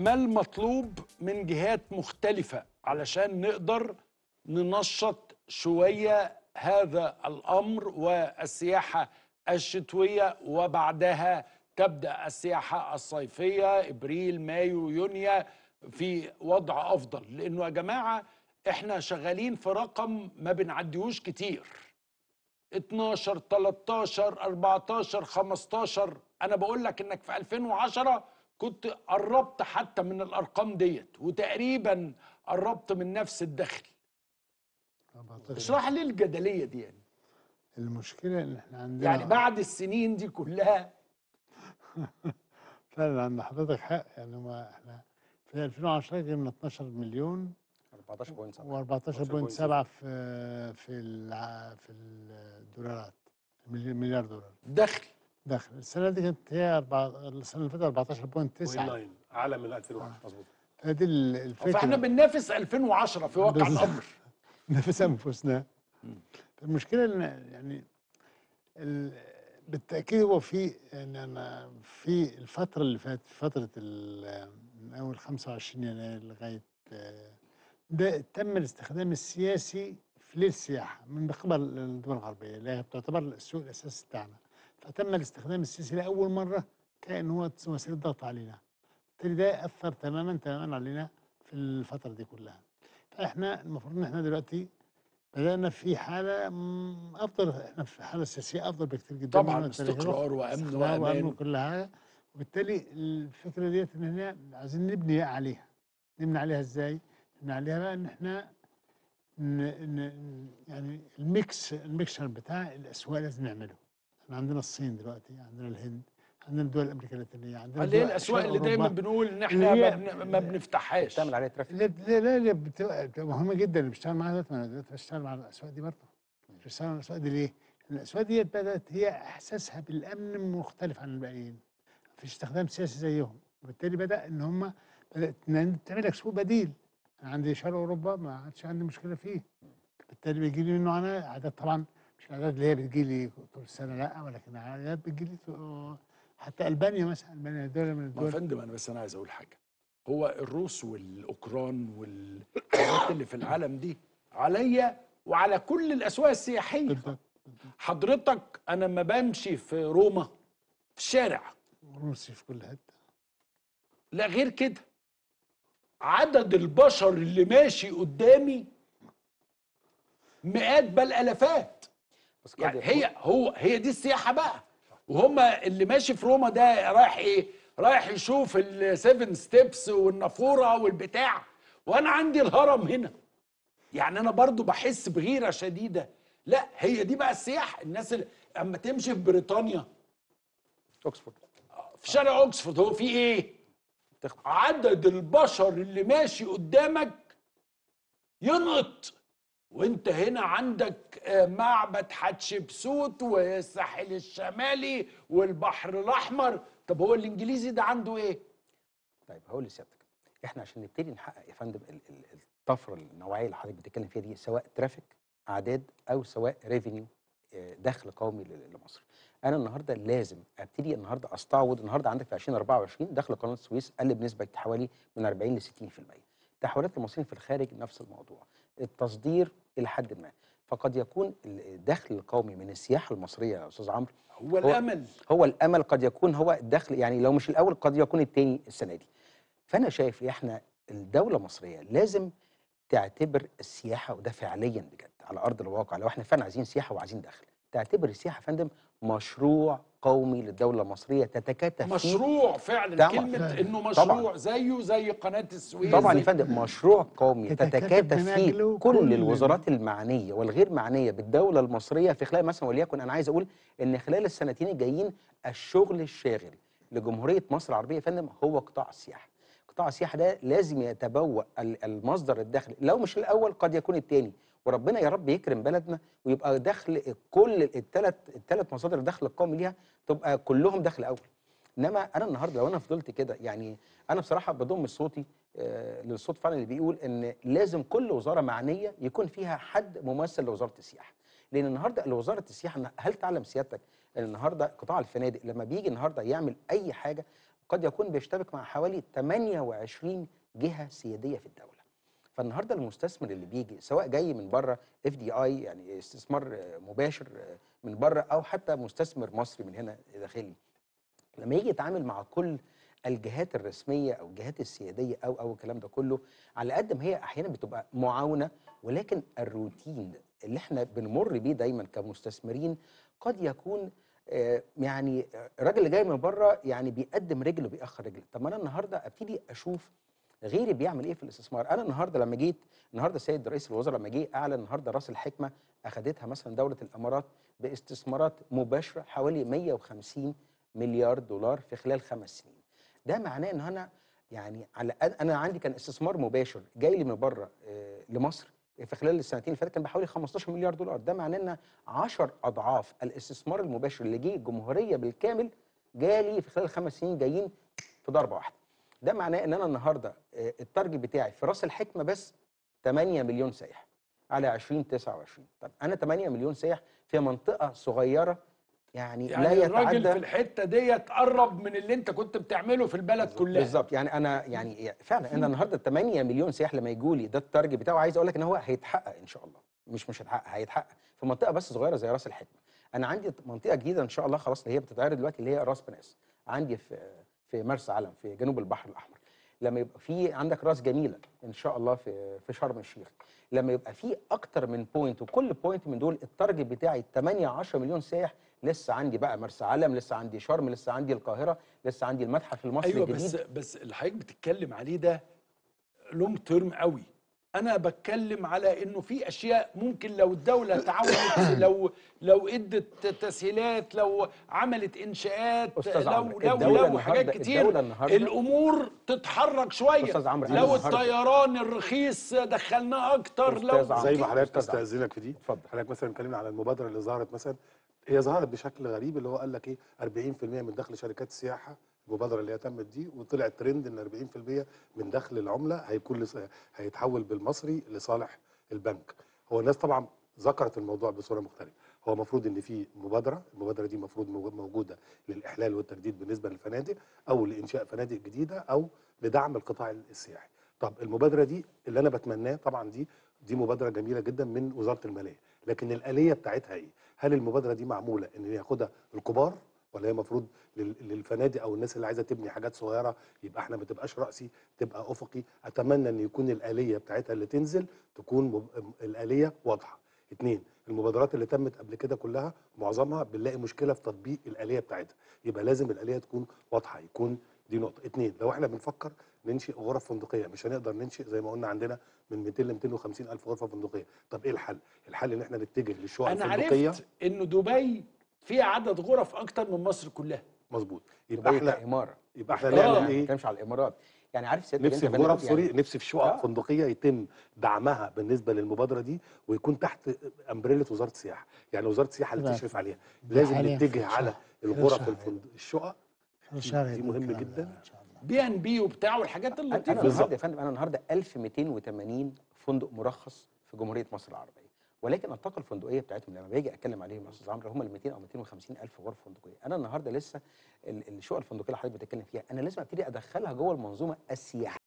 ما المطلوب من جهات مختلفة علشان نقدر ننشط شوية هذا الأمر والسياحة الشتوية وبعدها تبدأ السياحة الصيفية إبريل مايو يونيو في وضع أفضل. لأنه يا جماعة إحنا شغالين في رقم ما بنعديهوش كتير. 12 13 14 15 أنا بقول لك إنك في 2010 كنت قربت حتى من الأرقام ديت وتقريبا قربت من نفس الدخل. 14 اشرح لي الجدلية دي يعني. المشكلة إن إحنا عندنا يعني بعد السنين دي كلها. فعلا عند حضرتك حق يعني ما إحنا في 2010 جبنا 12 مليون 14.7 و14.7 في في في الدولارات ملي- مليار دولار. دخل. دخل السنة دي كانت هي أربعة- السنة اللي فاتت 14.9 لاين أعلى من 2001 مظبوط. فدي ال- الفكرة. فإحنا بننافس 2010 في واقع. الأمر. نفس انفسنا المشكلة إن يعني ال- بالتأكيد هو في يعني أنا في الفترة اللي فاتت فترة ال- من أول 25 يناير لغاية آه، ده تم الاستخدام السياسي في للسياحه من قبل الدول الغربية اللي هي بتعتبر السوق الأساسي بتاعنا. فتم الاستخدام السياسي لأول مرة كأن هو وسيلة ضغط علينا بالتالي ده أثر تماما تماما علينا في الفترة دي كلها فاحنا المفروض إن إحنا دلوقتي بدأنا في حالة مم، أفضل إحنا في حالة سياسية أفضل بكتير جدا طبعاً استقرار. وأمن وأمان. وكل حاجة وبالتالي الفكرة ديت إن إحنا عايزين نبني عليها نبني عليها إزاي؟ نبني عليها بقى إن إحنا ن... ن... يعني ال mix ال mixture بتاع الأسواق لازم نعمله إحنا عندنا الصين دلوقتي عندنا الهند عندنا الدول الأمريكية اللاتينية عندنا اللي هي الأسواق اللي دايما. بنقول إن إحنا ما, بن... ما بنفتحهاش. بتعمل عليها traffic. لا لا لا, بتبقى مهمة جدا اللي بيشتغل معاها دلوقتي ما أنا دلوقتي بشتغل مع الأسواق دي برضه. مش بشتغل مع الأسواق دي ليه؟ لأن الأسواق دي بدأت هي أحساسها بالأمن مختلف عن الباقيين. في استخدام سياسي زيهم. وبالتالي بدأ إن هم بدأت تعمل لك سوق بديل. أنا عندي شرق أوروبا ما عادش عندي مشكلة فيه. بالتالي بيجي لي منه أنا عادات طبعا مش العادات اللي هي بتجي لي طول السنة لأ ولكن عادات بتجي لي حتى ألبانيا مثلا ألبانيا دولة من ما يا الدول فندم أنا بس أنا عايز أقول حاجة. هو الروس والأوكران والحاجات اللي في العالم دي عليا وعلى كل الأسواق السياحية. حضرتك أنا لما بمشي في روما في الشارع. روسي في كل حتة. لا غير كده. عدد البشر اللي ماشي قدامي مئات بل آلافات بس يعني هي هو هي دي السياحة بقى. وهم اللي ماشي في روما ده رايح إيه؟ رايح يشوف ال Seven Steps والنافورة والبتاع. وأنا عندي الهرم هنا. يعني أنا برضو بحس بغيرة شديدة. لا هي دي بقى السياحة. الناس اللي أما تمشي في بريطانيا. اوكسفورد في شارع اوكسفورد هو في إيه؟ عدد البشر اللي ماشي قدامك ينقط. وانت هنا عندك آه، معبد حتشبسوت والساحل الشمالي والبحر الأحمر. طب هو الإنجليزي ده عنده إيه؟ طيب هقول لسيادتك إحنا عشان نبتدي نحقق يا فندم ال- ال- الطفرة النوعية اللي حضرتك بتتكلم فيها دي سواء traffic أعداد أو سواء revenue دخل قومي لمصر. أنا النهارده لازم أبتدي النهارده أستعوض. النهارده عندك في 2024 دخل قناة السويس قل بنسبة حوالي من 40 ل 60% تحويلات المصريين في الخارج نفس الموضوع. التصدير إلى حد ما. فقد يكون الدخل القومي من السياحة المصرية يا أستاذ عمرو هو الأمل. هو الأمل قد يكون هو الدخل يعني لو مش الأول قد يكون الثاني السنة دي. فأنا شايف إحنا الدولة المصرية لازم تعتبر السياحة وده فعليا بجد على أرض الواقع لو إحنا فعلا عايزين سياحة وعايزين دخل تعتبر السياحة يا فندم مشروع قومي للدوله المصريه تتكاتف فيه مشروع فعلا طبعاً. كلمة إنه طبعاً. مشروع زيه زي قناة السويس طبعا يا فندم مشروع قومي تتكاتف فيه كل كل الوزارات المعنية والغير معنية بالدولة المصرية في خلال مثلا وليكن أنا عايز أقول إن خلال السنتين الجايين الشغل الشاغل لجمهورية مصر العربية يا فندم هو قطاع السياحة. قطاع السياحة ده لازم يتبوأ ال- المصدر الدخل لو مش الأول قد يكون الثاني وربنا يا رب يكرم بلدنا ويبقى دخل كل الثلاث الثلاث مصادر الدخل القومي ليها تبقى كلهم دخل أول. إنما أنا النهارده لو أنا فضلت كده يعني أنا بصراحة بضم صوتي آه، للصوت فعلا اللي بيقول إن لازم كل وزارة معنية يكون فيها حد ممثل لوزارة السياحة لأن النهارده وزاره السياحة هل تعلم سيادتك إن النهارده قطاع الفنادق لما بيجي النهارده يعمل أي حاجة قد يكون بيشتبك مع حوالي 28 جهة سيادية في الدولة فالنهارده المستثمر اللي بيجي سواء جاي من بره اف دي اي يعني استثمار مباشر من بره أو حتى مستثمر مصري من هنا داخلي لما يجي يتعامل مع كل الجهات الرسمية أو الجهات السيادية أو أو الكلام ده كله على قد ما هي أحيانا بتبقى معاونة ولكن الروتين اللي إحنا بنمر بيه دايما كمستثمرين قد يكون آه، يعني آه، الراجل اللي جاي من بره يعني بيقدم رجل وبيأخر رجل طب ما أنا النهارده أبتدي أشوف غيري بيعمل إيه في الاستثمار؟ أنا النهارده لما جيت النهارده السيد رئيس الوزراء لما جه أعلن النهارده رأس الحكمة اخذتها مثلا دولة الإمارات باستثمارات مباشرة حوالي 150 مليار دولار في خلال خمس سنين. ده معناه إن أنا يعني على أنا عندي كان استثمار مباشر جاي لي من بره آه، لمصر في خلال السنتين اللي فاتت كان بحوالي 15 مليار دولار. ده معناه إن 10 أضعاف الاستثمار المباشر اللي جه الجمهورية بالكامل جالي في خلال خمس سنين جايين في ضربة واحدة. ده معناه إن أنا النهارده آه، التارجت بتاعي في رأس الحكمة بس 8 مليون سائح على 2029 طب أنا 8 مليون سائح في منطقة صغيرة يعني, لا يعني الراجل يتعدى في الحتة ديت قرب من اللي أنت كنت بتعمله في البلد كلها. بالظبط. يعني أنا يعني فعلا أنا النهارده 8 مليون سياح لما يجوا لي ده ال target بتاعه. عايز أقول لك إن هو هيتحقق إن شاء الله. مش مش هيتحقق هيتحقق في منطقة بس صغيرة زي رأس الحكمة. أنا عندي منطقة جديدة إن شاء الله خلاص اللي هي بتتعرض دلوقتي اللي هي رأس بناس. عندي في في مرسى علم في جنوب البحر الأحمر. لما يبقى في عندك راس جميلة إن شاء الله في في شرم الشيخ. لما يبقى في أكتر من point وكل point من دول ال target بتاعي 8 10 مليون سائح لسه عندي بقى مرسى علم لسه عندي شرم لسه عندي القاهرة لسه عندي المتحف المصري أيوه الجديد. بس بس اللي حضرتك بتتكلم عليه ده لونج تيرم قوي. أنا بتكلم على إنه في أشياء ممكن لو الدولة تعاونت لو لو إدت تسهيلات لو عملت إنشاءات أستاذ لو لو لو حاجات كتير الأمور تتحرك شوية أستاذ عمرو، لو الطيران الرخيص دخلناه أكتر لو. زي ما حضرتك. استأذنك في دي اتفضل. حضرتك مثلا اتكلمنا على المبادرة اللي ظهرت مثلا هي ظهرت بشكل غريب اللي هو قال لك إيه 40% من دخل شركات السياحة المبادره اللي هي تمت دي وطلع ترند إن 40% من دخل العملة هيكون لس... هيتحول بالمصري لصالح البنك. هو الناس طبعا ذكرت الموضوع بصورة مختلفة. هو المفروض إن في مبادرة المبادرة دي المفروض مو- موجودة للإحلال والتجديد بالنسبة للفنادق أو لإنشاء فنادق جديدة أو لدعم القطاع السياحي. طب المبادرة دي اللي أنا بتمناه طبعا دي دي مبادرة جميلة جدا من وزارة المالية. لكن الآلية بتاعتها إيه؟ هل المبادرة دي معمولة إن ياخدها الكبار ولا هي المفروض لل- للفنادق أو الناس اللي عايزة تبني حاجات صغيرة يبقى إحنا ما تبقاش رأسي تبقى افقي. اتمنى ان يكون الآلية بتاعتها اللي تنزل تكون مب... الآلية واضحة. اتنين المبادرات اللي تمت قبل كده كلها معظمها بنلاقي مشكلة في تطبيق الآلية بتاعتها. يبقى لازم الآلية تكون واضحة يكون دي نقطة. اتنين لو إحنا بنفكر ننشئ غرف فندقية مش هنقدر ننشئ زي ما قلنا عندنا من 200 ل 250 ألف غرفة فندقية. طب إيه الحل؟ الحل إن إحنا نتجه للشقق أنا الفندقية. عرفت انه دبي فيها عدد غرف أكتر من مصر كلها مظبوط يبقى إحنا كإمارة يبقى إحنا آه. نعمل ما إيه بتكلمش على الإمارات يعني عارف سيادتك نفسي في غرف سوري يعني نفسي في شقق آه. فندقية يتم دعمها بالنسبة للمبادرة دي ويكون تحت أمبريلا وزارة السياحة يعني وزارة السياحة اللي لا. تشرف عليها لازم نتجه على. الغرف الشقق دي ده جداً. إن شاء الله. بي إن بي وبتاع والحاجات اللطيفة. النهارده يا فندم أنا النهارده 1280 فندق مرخص في جمهورية مصر العربية ولكن الطاقة الفندقية بتاعتهم لما باجي أتكلم عليهم يا أستاذ عمرو هم ال 200 أو 250 ألف غرفة فندقية. أنا النهارده لسه ال- الشقق الفندقية اللي حضرتك بتتكلم فيها أنا لازم أبتدي أدخلها جوه المنظومة السياحية.